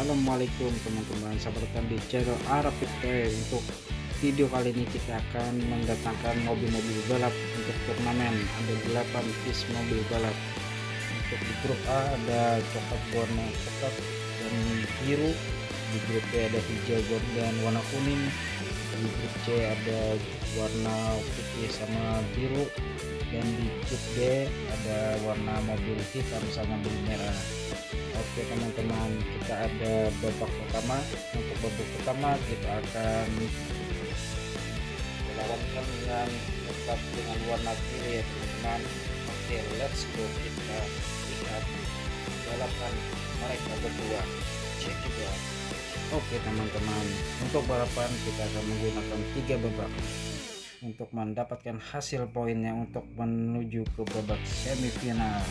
Assalamualaikum teman-teman. Selamat datang di channel Arapit Play. Untuk video kali ini kita akan mendatangkan mobil-mobil balap Untuk turnamen. Ada 8 piece mobil balap. Untuk di grup A ada coklat warna coklat dan biru. Di grup B ada hijau dan warna kuning. Di grup C ada warna putih sama biru. Dan di grup D ada warna mobil hitam sama mobil merah. Oke teman-teman kita ada babak pertama untuk babak pertama kita akan melawankan dengan tetap dengan warna biru ya teman-teman Oke let's go. Kita lihat balapan mereka berdua. Check it Oke teman-teman untuk balapan kita akan menggunakan tiga babak. Untuk mendapatkan hasil poinnya untuk menuju ke babak semifinal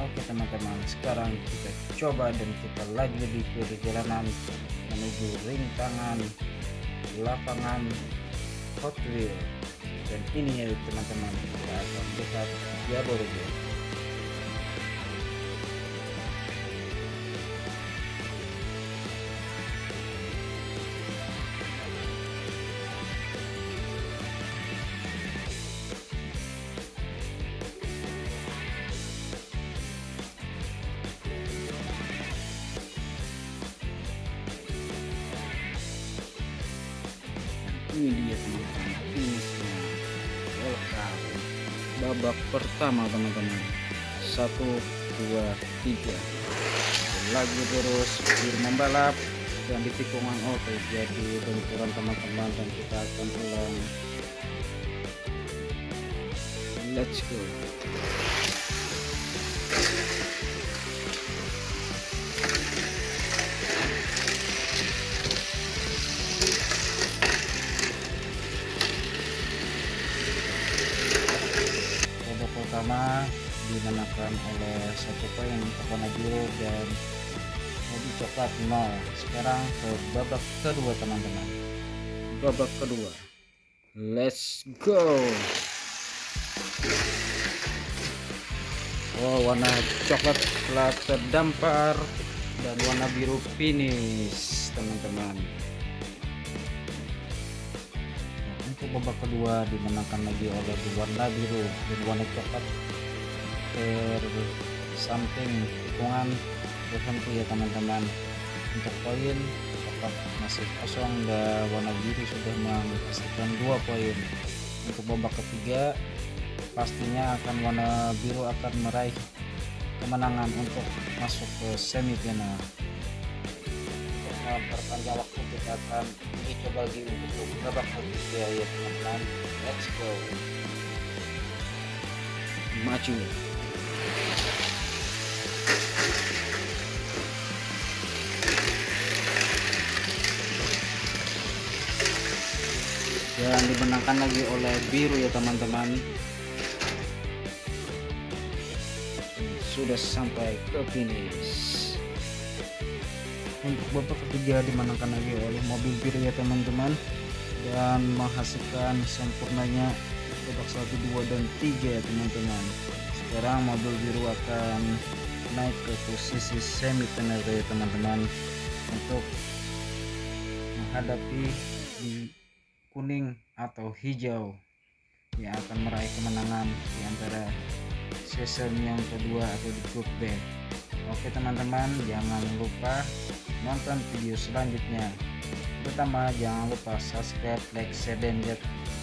Oke teman-teman sekarang kita coba dan kita lagi di perjalanan menuju rintangan lapangan Hot Wheel dan ini ya teman-teman kita akan lihat Jabodetabek babak pertama teman-teman. Satu dua tiga. Lagi terus bir membalap dan di tikungan oke jadi benturan teman-teman dan kita akan ulang. Let's go pertama dimenangkan oleh satu poin biru dan mobil coklat nol. Sekarang ke babak kedua teman-teman. Babak kedua. Let's go. Oh warna coklat telah terdampar dan warna biru finish teman-teman untuk babak kedua dimenangkan lagi oleh warna biru dan warna coklat tersamping tikungan berhenti ya teman-teman. Untuk poin coklat masih kosong dan warna biru sudah menghasilkan dua poin. Untuk babak ketiga pastinya akan warna biru akan meraih kemenangan untuk masuk ke semifinal memperpanjang waktu kita akan uji coba lagi untuk babak ketiga ya teman-teman. Let's go. Maju. Dan dimenangkan lagi oleh biru ya teman-teman. Sudah sampai ke finish untuk babak ketiga dimenangkan lagi oleh mobil biru ya teman-teman. Dan menghasilkan sempurnanya babak 1 2 dan 3 ya teman-teman. Sekarang mobil biru akan naik ke posisi semifinal ya teman-teman. Untuk menghadapi di kuning atau hijau yang akan meraih kemenangan di antara season yang kedua atau di grup B. Oke teman-teman jangan lupa nonton video selanjutnya. Pertama jangan lupa subscribe like share dan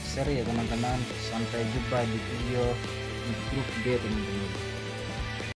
share. Ya teman-teman. Sampai jumpa di video di grup D teman-teman